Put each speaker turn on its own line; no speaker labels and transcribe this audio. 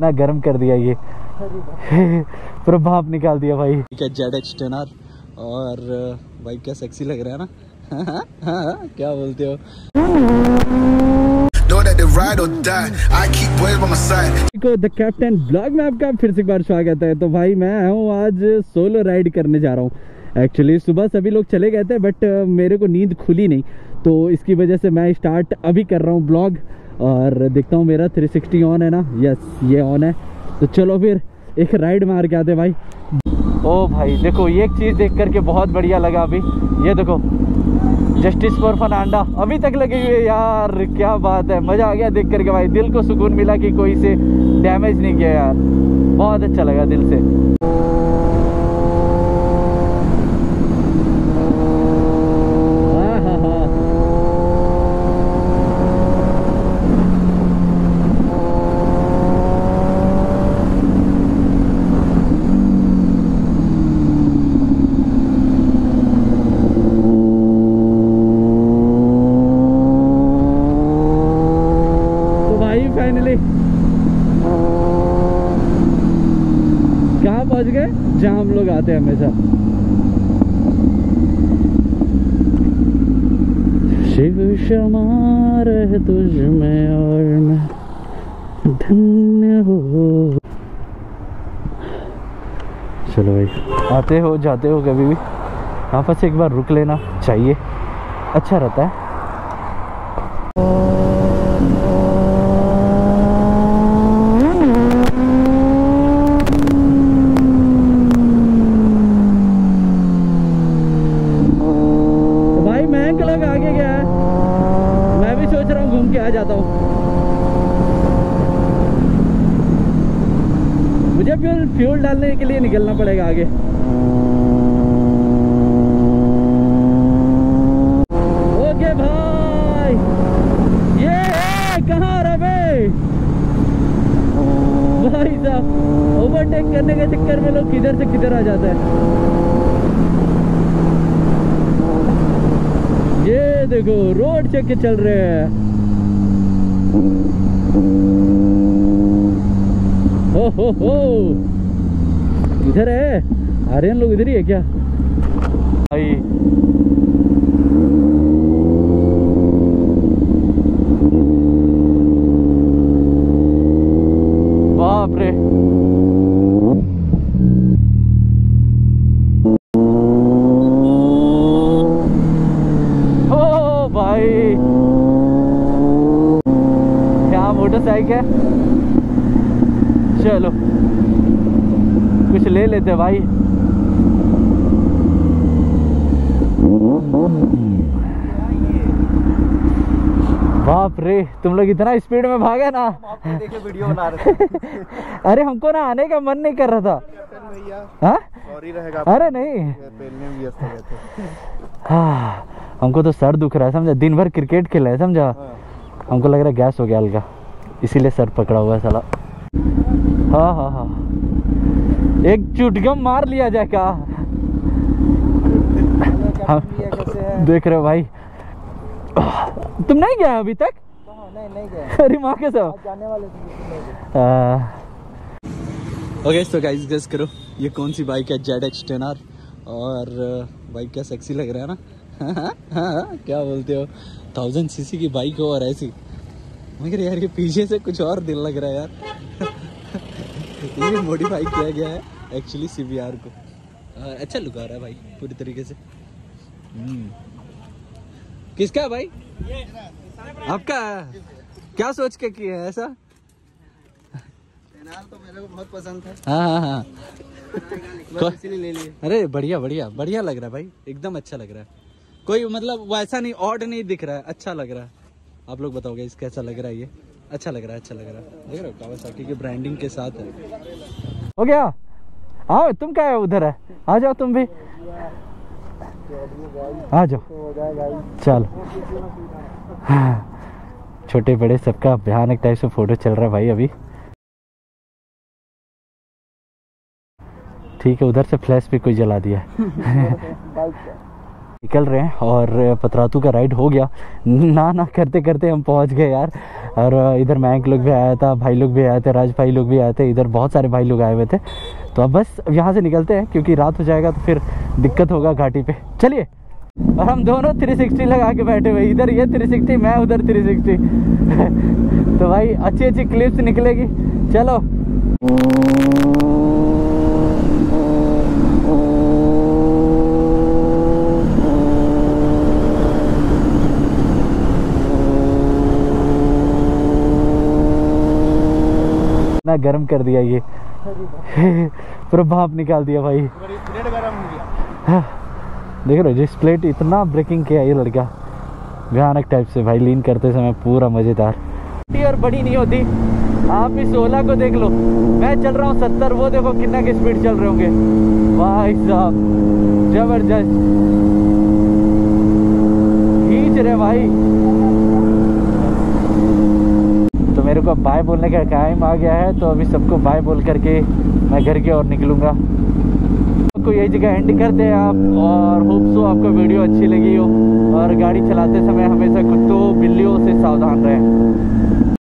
ना गर्म कर दिया ये। पूरा भाप निकाल दिया भाई। क्या जेड एक्स टेन आर और भाई क्या सेक्सी लग रहा है ना? क्या बोलते हो? द कैप्टन ब्लॉग में आपका फिर से एक बार स्वागत है। तो भाई मैं हूँ आज सोलो राइड करने जा रहा हूँ। एक्चुअली सुबह सभी लोग चले गए थे बट मेरे को नींद खुली नहीं। तो इसकी वजह से मैं स्टार्ट अभी कर रहा हूँ ब्लॉग और देखता हूँ, मेरा 360 ऑन है ना? यस ये ऑन है। तो चलो फिर, एक राइड मार के आते भाई। ओ भाई, देखो, ये एक चीज़ देख करके बहुत बढ़िया लगा अभी। ये देखो जस्टिस फॉर फनांडा अभी तक लगे हुए यार, क्या बात है। मज़ा आ गया देख करके भाई। दिल को सुकून मिला कि कोई से डैमेज नहीं किया यार। बहुत अच्छा लगा दिल से आहाहा। तो भाई फाइनली कहाँ पहुँच गए? जहाँ हम लोग आते हैं हमेशा। शिव क्षमा रहे तुझ में और मैं धन्य हो। चलो भाई, आते हो, जाते हो कभी भी। यहाँ पर से एक बार रुक लेना, चाहिए। अच्छा रहता है तो भाई मैं लोग आगे गया है मैं भी सोच रहा हूँ घूम के आ जाता हूँ मुझे फ्यूल फ्यूल डालने के लिए निकलना पड़ेगा आगे। ओके भाई, ये है, कहाँ रहे भाई साहब ओवरटेक करने के चक्कर में लोग किधर से किधर आ जाते हैं? ये देखो रोड चेक के चल रहे हैं। हो हो हो। इधर है। आर्यन लोग, इधर ही है क्या? भाई। बाप भाई। क्या मोटरसाइकिल चलो। कुछ ले लेते भाई। बाप रे तुम लोग इतना स्पीड में भागे ना।
देखे वीडियो बना रहे थे।
अरे हमको ना आने का मन नहीं कर रहा था। हाँ?
रहेगा।
अरे नहीं।
हो
हाँ हमको तो सर दुख रहा है समझा? दिन भर क्रिकेट खेला है समझा?
हाँ।
हमको लग रहा है गैस हो गया हल्का। इसीलिए सर पकड़ा हुआ है साला। हाँ हाँ हाँ। एक चुटगम मार लिया जाए क्या हाँ, देख रहे हो भाई। तुम नहीं गया अभी तक?
नहीं नहीं गए।
अरे माँ के
आज जाने वाले थे।
ओके तो गाइस गेस करो ये कौन सी बाइक है? जेड एक्स टेन आर और बाइक क्या सेक्सी लग रहा है ना? क्या बोलते हो? थाउज़ेंड सीसी की बाइक हो और ऐसी। मगर यार ये पीछे से कुछ और दिल लग रहा है यार। ये मॉडिफाई किया गया है एक्चुअली सीबीआर को। अ, अच्छा लुक आ रहा है भाई पूरी तरीके से। हम्म। किसका है भाई? आपका क्या सोच के किया है ऐसा?
तो मेरे को बहुत पसंद था।
हाँ हाँ हाँ।
ले लिए
अरे बढ़िया बढ़िया बढ़िया लग रहा है भाई। एकदम अच्छा लग रहा है। कोई मतलब वैसा नहीं ऑड नहीं दिख रहा है अच्छा लग रहा है। आप लोग बताओगे इस कैसा लग रहा है ये? अच्छा लग रहा है अच्छा लग रहा है। देख रहे हो कावासाकी के ब्रांडिंग के साथ है। हो गया? आओ तुम क्या है उधर है? आ जाओ तुम भी। आ जाओ।
हो
चल। छोटे बड़े सबका भयानक टाइप से फ़ोटो चल रहा है भाई अभी। ठीक है उधर से फ्लैश भी कोई जला दिया निकल रहे हैं और पतरातू का राइड हो गया। ना ना, करते करते हम पहुँच गए यार। और इधर मयंक लोग भी आया था, भाई लोग भी आए थे, राज भाई लोग भी आए थे, इधर बहुत सारे भाई लोग आए हुए थे। तो अब बस यहाँ से निकलते हैं, क्योंकि रात हो जाएगा तो फिर दिक्कत होगा घाटी पे। चलिए, और हम दोनों 360 लगा के बैठे हुए इधर ये 360 मैं उधर 360 तो भाई अच्छी अच्छी क्लिप्स निकलेगी। चलो। ना गर्म कर दिया ये। पूरा भाप निकाल दिया भाई। हाँ, देख रहे जिस प्लेट इतना ब्रेकिंग किया ये लड़का। भयानक टाइप से भाई लीन करते समय पूरा मज़ेदार। और बड़ी नहीं होती। आप इस ओला को देख लो। मैं चल रहा हूँ सत्तर वो देखो कितना की स्पीड चल रहे होंगे। भाई साहब ज़बरदस्त खींच रहे भाई तो मेरे को बाय बोलने का टाइम आ गया है तो अभी सबको बाय बोल करके मैं घर की ओर निकलूँगा। को यही जगह एंड करते हैं आप, और होप सो आपको वीडियो अच्छी लगी हो, और गाड़ी चलाते समय हमेशा कुत्तों बिल्लियों से सावधान रहें।